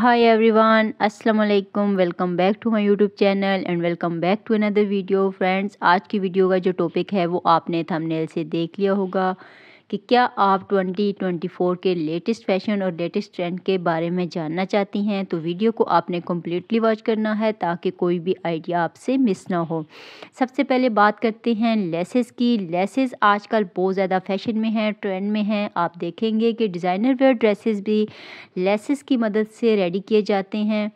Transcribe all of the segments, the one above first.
हाय everyone अस्सलाम वालेकुम welcome back to my YouTube channel and welcome back to another video friends आज की video का जो टॉपिक है वो आपने थंबनेल से देख लिया होगा। कि क्या आप 2024 के लेटेस्ट फ़ैशन और लेटेस्ट ट्रेंड के बारे में जानना चाहती हैं? तो वीडियो को आपने कम्प्लीटली वॉच करना है ताकि कोई भी आइडिया आपसे मिस ना हो। सबसे पहले बात करते हैं लेसेस की। लेसेस आजकल बहुत ज़्यादा फ़ैशन में हैं ट्रेंड में हैं। आप देखेंगे कि डिज़ाइनर वेयर ड्रेसेस भी लेसेस की मदद से रेडी किए जाते हैं।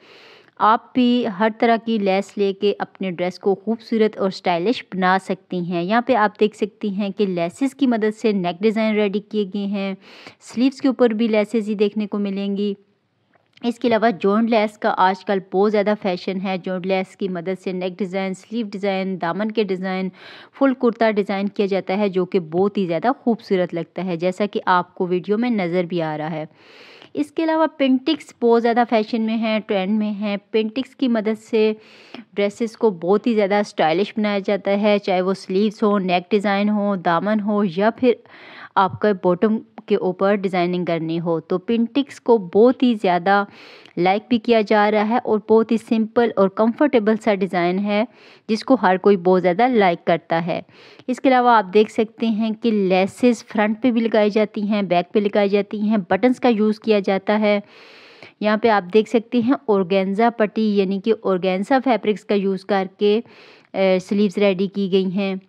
आप भी हर तरह की लेस लेके अपने ड्रेस को खूबसूरत और स्टाइलिश बना सकती हैं। यहाँ पे आप देख सकती हैं कि लेसेस की मदद से नेक डिज़ाइन रेडी किए गए हैं। स्लीव्स के ऊपर भी लेसेस ही देखने को मिलेंगी। इसके अलावा जॉइंट लेस का आजकल बहुत ज़्यादा फ़ैशन है। जॉइंट लेस की मदद से नेक डिज़ाइन, स्लीव डिज़ाइन, दामन के डिज़ाइन, फुल कुर्ता डिज़ाइन किया जाता है, जो कि बहुत ही ज़्यादा खूबसूरत लगता है, जैसा कि आपको वीडियो में नज़र भी आ रहा है। इसके अलावा पेंटिक्स बहुत ज़्यादा फ़ैशन में है, ट्रेंड में है। पेंटिक्स की मदद से ड्रेसेस को बहुत ही ज़्यादा स्टाइलिश बनाया जाता है, चाहे वो स्लीव्स हो, नेक डिज़ाइन हो, दामन हो, या फिर आपका बॉटम के ऊपर डिज़ाइनिंग करनी हो तो पिंटिक्स को बहुत ही ज़्यादा लाइक भी किया जा रहा है और बहुत ही सिंपल और कंफर्टेबल सा डिज़ाइन है, जिसको हर कोई बहुत ज़्यादा लाइक करता है। इसके अलावा आप देख सकते हैं कि लेसेस फ्रंट पे भी लगाई जाती हैं बैक पे लगाई जाती हैं बटन्स का यूज़ किया जाता है। यहाँ पे आप देख सकते हैं ऑर्गेन्जा पट्टी, यानी कि ऑर्गेन्जा फैब्रिक्स का यूज़ करके स्लीव्स रेडी की गई हैं।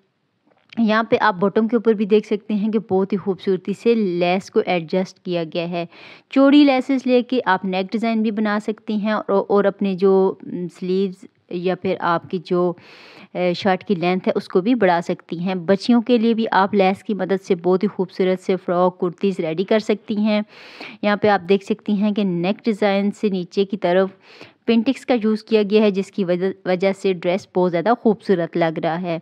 यहाँ पे आप बॉटम के ऊपर भी देख सकते हैं कि बहुत ही खूबसूरती से लेस को एडजस्ट किया गया है। चौड़ी लेसेस लेके आप नेक डिज़ाइन भी बना सकती हैं और, और अपने जो स्लीव्स या फिर आपकी जो शर्ट की लेंथ है उसको भी बढ़ा सकती हैं। बच्चियों के लिए भी आप लेस की मदद से बहुत ही खूबसूरत से फ़्रॉक कुर्तीज़ रेडी कर सकती हैं। यहाँ पे आप देख सकती हैं कि नेक डिज़ाइन से नीचे की तरफ़ पेंटिक्स का यूज़ किया गया है, जिसकी वजह से ड्रेस बहुत ज़्यादा खूबसूरत लग रहा है।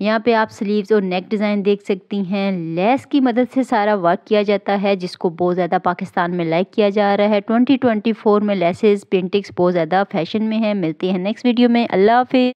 यहाँ पे आप स्लीव्स और नेक डिज़ाइन देख सकती हैं। लेस की मदद से सारा वर्क किया जाता है, जिसको बहुत ज़्यादा पाकिस्तान में लाइक किया जा रहा है। 2024 में लेसेस, पेंटिक्स बहुत ज़्यादा फ़ैशन में है। मिलती हैं नेक्स्ट वीडियो में। अल्लाह हाफिज़।